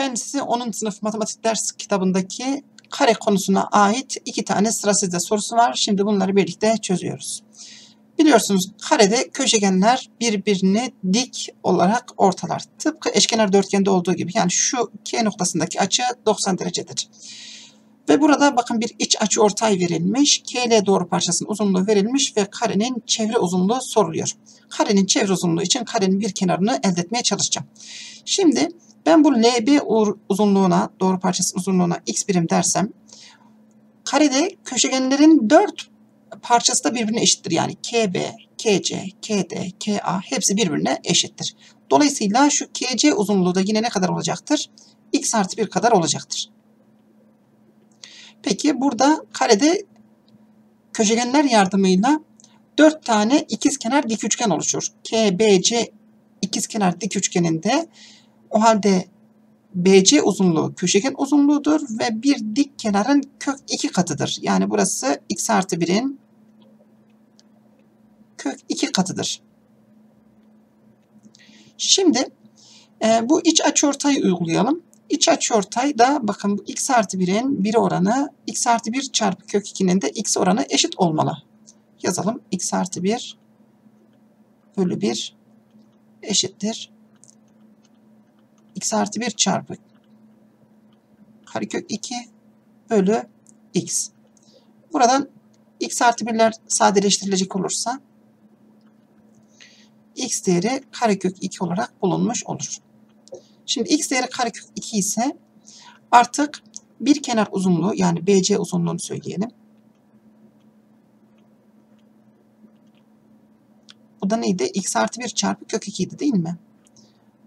Fen Lisesi 10. sınıf matematik ders kitabındaki kare konusuna ait iki tane sıra sizde sorusu var. Şimdi bunları birlikte çözüyoruz. Biliyorsunuz karede köşegenler birbirini dik olarak ortalar. Tıpkı eşkenar dörtgende olduğu gibi. Yani şu K noktasındaki açı 90 derecedir. Ve burada bakın bir iç açı ortay verilmiş. KL doğru parçasının uzunluğu verilmiş ve karenin çevre uzunluğu soruluyor. Karenin çevre uzunluğu için karenin bir kenarını elde etmeye çalışacağım. Şimdi ben bu LB uzunluğuna, doğru parçası uzunluğuna x birim dersem karede köşegenlerin 4 parçası da birbirine eşittir. Yani KB, KC, KD, KA hepsi birbirine eşittir. Dolayısıyla şu KC uzunluğu da yine ne kadar olacaktır? x artı 1 kadar olacaktır. Peki burada karede köşegenler yardımıyla 4 tane ikizkenar dik üçgen oluşur. KBC ikizkenar dik üçgeninde o halde BC uzunluğu köşegen uzunluğudur ve bir dik kenarın kök 2 katıdır. Yani burası x artı 1'in kök 2 katıdır. Şimdi e, bu iç açıortayı uygulayalım. İç açıortay da bakın bu x artı 1'in 1 oranı x artı 1 çarpı kök 2'nin de x oranı eşit olmalı. Yazalım. x artı 1 bölü 1 eşittir. X artı 1 çarpı karekök 2 bölü x. Buradan x artı 1'ler sadeleştirilecek olursa x değeri karekök 2 olarak bulunmuş olur. Şimdi x değeri karekök 2 ise artık bir kenar uzunluğu yani BC uzunluğunu söyleyelim. Bu da neydi? x artı 1 çarpı kök 2 idi değil mi?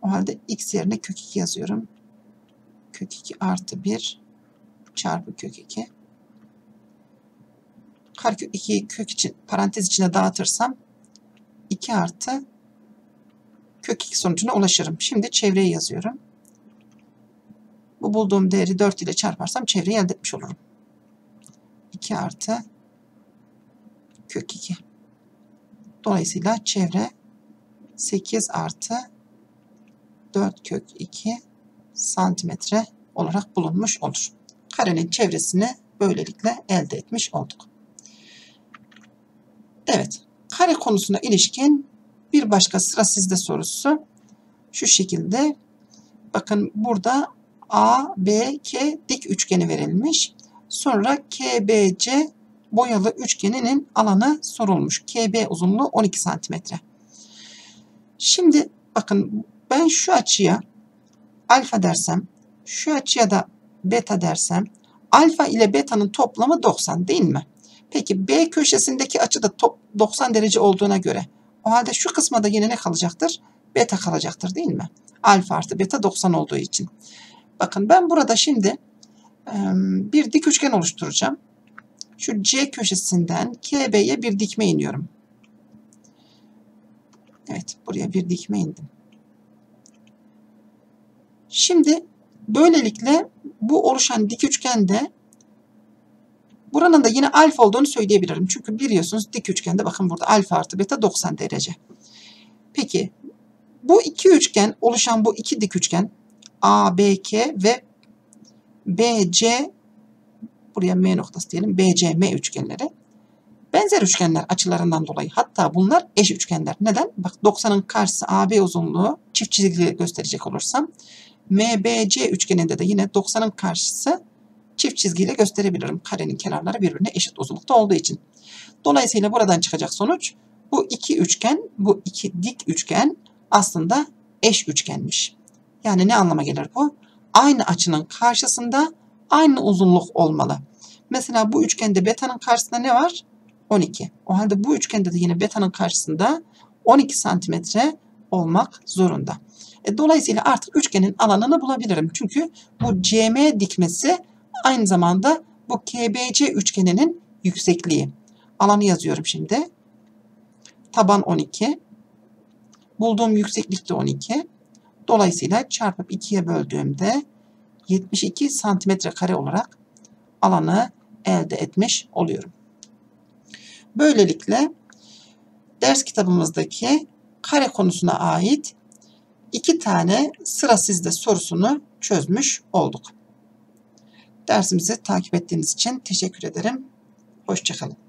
O halde x yerine kök 2 yazıyorum. Kök 2 artı 1 çarpı kök 2. Karekök 2'yi kök için parantez içine dağıtırsam 2 artı kök 2 sonucuna ulaşırım. Şimdi çevreyi yazıyorum. Bu bulduğum değeri 4 ile çarparsam çevreyi elde etmiş olurum. 2 artı kök 2. Dolayısıyla çevre 8 artı 4 kök 2 santimetre olarak bulunmuş olur. Karenin çevresini böylelikle elde etmiş olduk. Evet, kare konusuna ilişkin bir başka sıra sizde sorusu şu şekilde. Bakın burada A, B, K dik üçgeni verilmiş. Sonra KBC boyalı üçgeninin alanı sorulmuş. KB uzunluğu 12 santimetre. Şimdi bakın ben şu açıya alfa dersem, şu açıya da beta dersem, alfa ile beta'nın toplamı 90 değil mi? Peki B köşesindeki açı da 90 derece olduğuna göre o halde şu kısma da yine ne kalacaktır? Beta kalacaktır değil mi? Alfa artı beta 90 olduğu için. Bakın ben burada şimdi bir dik üçgen oluşturacağım. Şu C köşesinden KB'ye bir dikme iniyorum. Evet buraya bir dikme indim. Şimdi böylelikle bu oluşan dik üçgende buranın da yine alfa olduğunu söyleyebilirim. Çünkü biliyorsunuz dik üçgende bakın burada alfa artı beta 90 derece. Peki bu iki üçgen oluşan bu iki dik üçgen ABK ve BC buraya M noktası diyelim BCM üçgenleri benzer üçgenler açılarından dolayı hatta bunlar eş üçgenler. Neden? Bak 90'ın karşısı AB uzunluğu çift çizgili gösterecek olursam MBC üçgeninde de yine 90'ın karşısı çift çizgiyle gösterebilirim. Karenin kenarları birbirine eşit uzunlukta olduğu için. Dolayısıyla buradan çıkacak sonuç bu iki üçgen, bu iki dik üçgen aslında eş üçgenmiş. Yani ne anlama gelir bu? Aynı açının karşısında aynı uzunluk olmalı. Mesela bu üçgende beta'nın karşısında ne var? 12. O halde bu üçgende de yine beta'nın karşısında 12 santimetre olmak zorunda. E, dolayısıyla artık üçgenin alanını bulabilirim. Çünkü bu CM dikmesi aynı zamanda bu KBC üçgeninin yüksekliği. Alanı yazıyorum şimdi. Taban 12. Bulduğum yükseklik de 12. Dolayısıyla çarpıp 2'ye böldüğümde 72 santimetre kare olarak alanı elde etmiş oluyorum. Böylelikle ders kitabımızdaki kare konusuna ait iki tane sıra sizde sorusunu çözmüş olduk. Dersimizi takip ettiğiniz için teşekkür ederim. Hoşçakalın.